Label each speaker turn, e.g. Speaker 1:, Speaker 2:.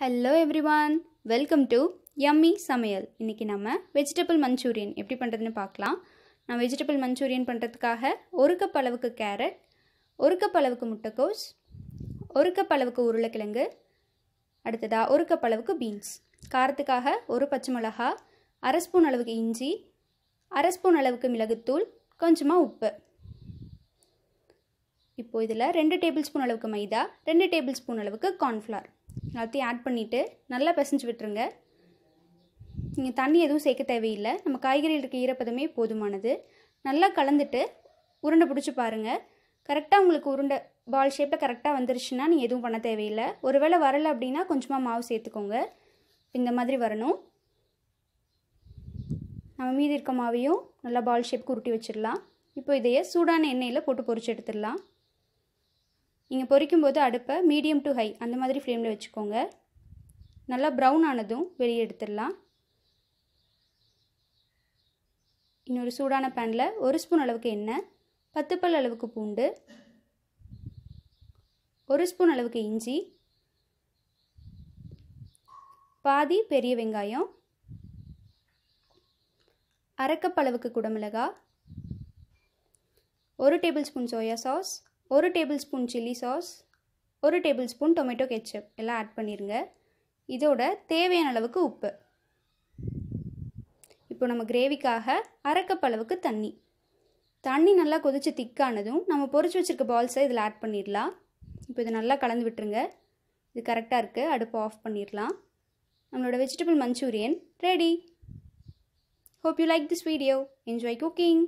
Speaker 1: Hello everyone welcome to yummy சமையல் இன்றைக்கி நம்ம வெஜிடபிள் மஞ்சூரியன் எப்படி பண்ணுறதுன்னு பார்க்கலாம். நான் வெஜிடபிள் மஞ்சூரியன் பண்ணுறதுக்காக ஒரு கப் அளவுக்கு கேரட் ஒரு கப் அளவுக்கு முட்டைக்கோஸ் ஒரு கப் அளவுக்கு உருளைக்கிழங்கு அடுத்ததாக ஒரு கப் அளவுக்கு பீன்ஸ் காரத்துக்காக ஒரு பச்சை மிளகா அரை ஸ்பூன் அளவுக்கு இஞ்சி அரை ஸ்பூன் அளவுக்கு மிளகுத்தூள் கொஞ்சமாக உப்பு. இப்போது இதில் ரெண்டு டேபிள் ஸ்பூன் அளவுக்கு மைதா ரெண்டு டேபிள் ஸ்பூன் அளவுக்கு கார்ன்ஃப்ளவர் எல்லாத்தையும் ஆட் பண்ணிவிட்டு நல்லா பிசைஞ்சு விட்டுருங்க. நீங்கள் தண்ணி எதுவும் சேர்க்க தேவையில்லை. நம்ம காய்கறியில் இருக்க ஈரப்பதமே போதுமானது. நல்லா கலந்துட்டு உருண்டை பிடிச்சி பாருங்கள் கரெக்டாக உங்களுக்கு உருண்டை பால் ஷேப்பில் கரெக்டாக வந்துருச்சுன்னா நீங்கள் எதுவும் பண்ண தேவையில்லை. ஒருவேளை வரலை அப்படின்னா கொஞ்சமாக மாவு சேர்த்துக்கோங்க. இந்த மாதிரி வரணும். நம்ம மீதி இருக்க மாவையும் நல்லா பால் ஷேப் உருட்டி வச்சிடலாம். இப்போ இதையே சூடான எண்ணெயில் போட்டு பொறிச்சு எடுத்துடலாம். நீங்கள் பொரிக்கும்போது அடுப்பை மீடியம் டு ஹை அந்த மாதிரி ஃப்ளேமில் வச்சுக்கோங்க. நல்லா ப்ரௌன் ஆனதும் வெளியே எடுத்துடலாம். இன்னொரு சூடான பேனில் ஒரு ஸ்பூன் அளவுக்கு எண்ணெய் பத்து பல் அளவுக்கு பூண்டு ஒரு ஸ்பூன் அளவுக்கு இஞ்சி பாதி பெரிய வெங்காயம் அரைக்கப்பளவுக்கு குடமிளகா ஒரு டேபிள் ஸ்பூன் சோயா சாஸ் ஒரு டேபிள் ஸ்பூன் சில்லி சாஸ் ஒரு டேபிள் ஸ்பூன் டொமேட்டோ கெச்சப். எல்லாம் ஆட் பண்ணிடுங்க இதோட தேவையான அளவுக்கு உப்பு. இப்போ நம்ம கிரேவிக்காக அரைக்கப் அளவுக்கு தண்ணி. தண்ணி நல்லா கொதித்து திக்கானதும் நம்ம பொறிச்சு வச்சுருக்க பால்ஸை இதில் ஆட் பண்ணிடலாம். இப்போ இதை நல்லா கலந்து விட்டுருங்க. இது கரெக்டாக இருக்குது அடுப்பை ஆஃப் பண்ணிடலாம். நம்மளோட vegetable manchurian ready hope you like this video enjoy cooking